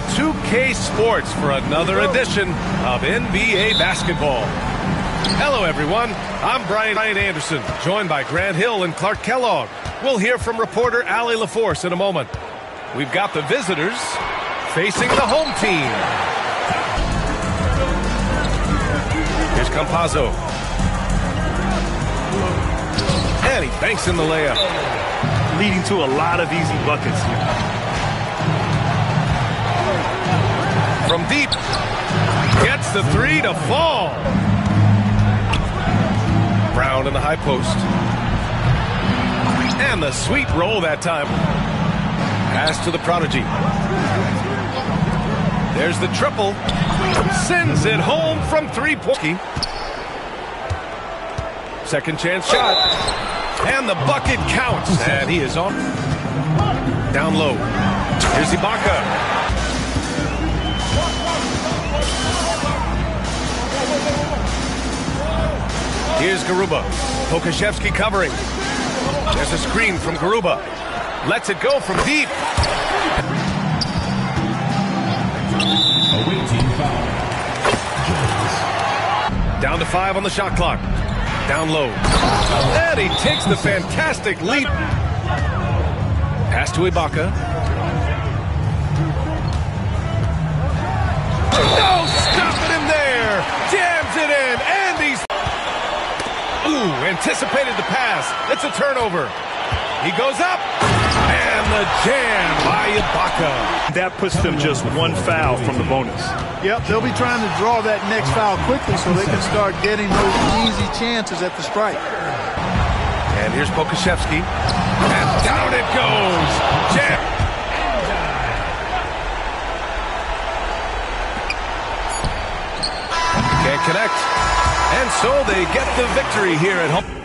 to 2K Sports for another edition of NBA basketball. Hello, everyone. I'm Brian Anderson, joined by Grant Hill and Clark Kellogg. We'll hear from reporter Allie LaForce in a moment. We've got the visitors facing the home team. Here's Campazzo. And he banks in the layup. Leading to a lot of easy buckets here. Deep. Gets the three to fall. Brown in the high post. And the sweet roll that time. Pass to the prodigy. There's the triple. Sends it home from three-point. Second chance shot. And the bucket counts. And he is on. Down low. Here's Ibaka. Here's Garuba. Pokusevski covering. There's a screen from Garuba. Lets it go from deep. Down to five on the shot clock. Down low. And he takes the fantastic leap. Pass to Ibaka. Ooh, anticipated the pass. It's a turnover. He goes up. And the jam by Ibaka. That puts them just one foul from the bonus. Yep, they'll be trying to draw that next foul quickly so they can start getting those easy chances at the strike. And here's Pokusevski. And down it goes. Jam. Can't connect. And so they get the victory here at home.